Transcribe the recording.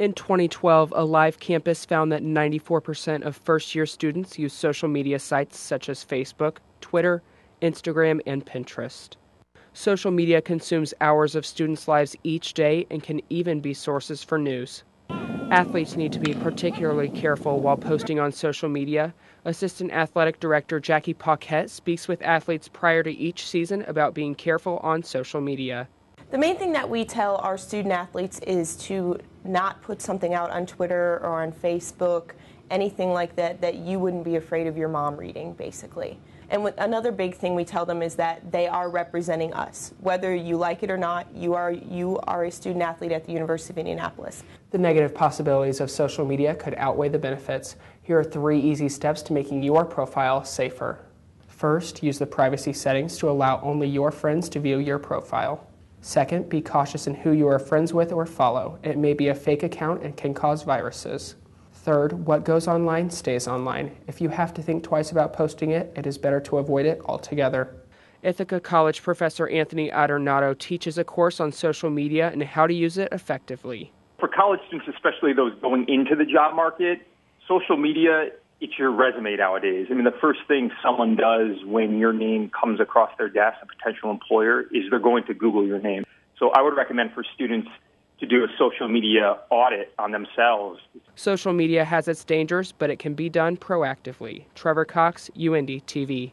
In 2012, a live campus found that 94% of first year students use social media sites such as Facebook, Twitter, Instagram, and Pinterest. Social media consumes hours of students' lives each day and can even be sources for news. Athletes need to be particularly careful while posting on social media. Assistant Athletic Director Jackie Paquette speaks with athletes prior to each season about being careful on social media. The main thing that we tell our student athletes is to not put something out on Twitter or on Facebook, anything like that, that you wouldn't be afraid of your mom reading, basically. And another big thing we tell them is that they are representing us. Whether you like it or not, you are, you are a student athlete at the University of Indianapolis. The negative possibilities of social media could outweigh the benefits. Here are three easy steps to making your profile safer. First, use the privacy settings to allow only your friends to view your profile. Second, be cautious in who you are friends with or follow. It may be a fake account and can cause viruses. Third, what goes online stays online. If you have to think twice about posting it, it is better to avoid it altogether. Ithaca College professor Anthony Adornato teaches a course on social media and how to use it effectively. For college students, especially those going into the job market, social media, it's your resume nowadays. I mean, the first thing someone does when your name comes across their desk, a potential employer, is they're going to Google your name. So I would recommend for students to do a social media audit on themselves. Social media has its dangers, but it can be done proactively. Trevor Cox, UIndy TV.